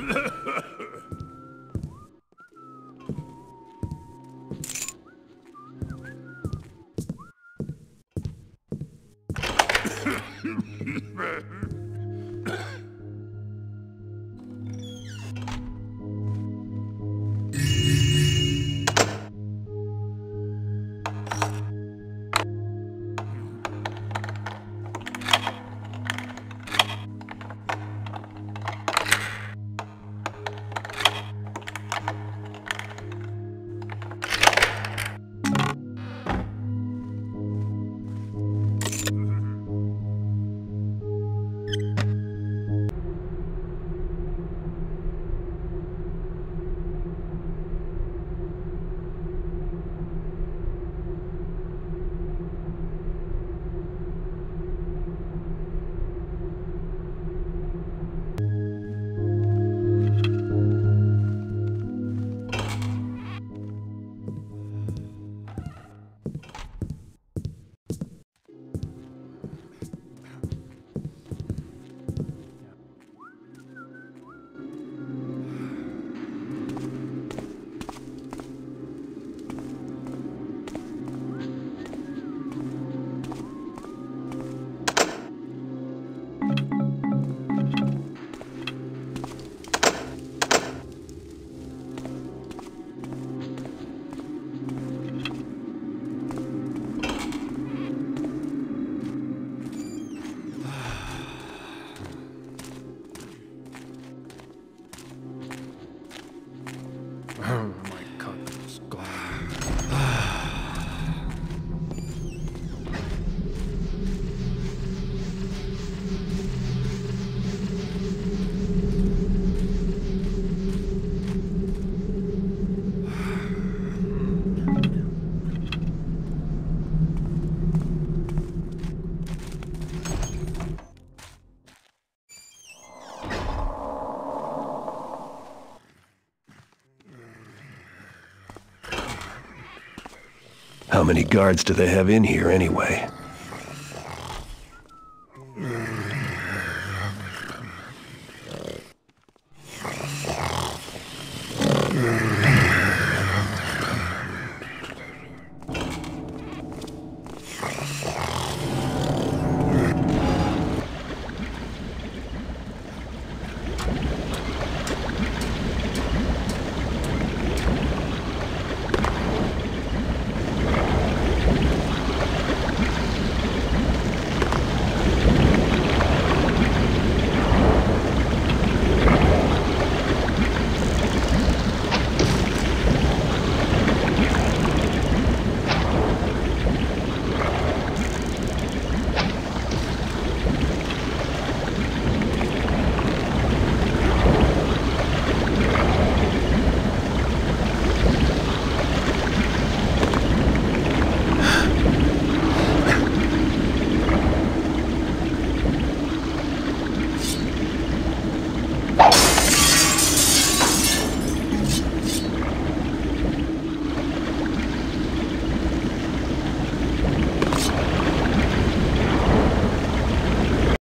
Oh, my confidence gone. How many guards do they have in here anyway?